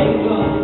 feito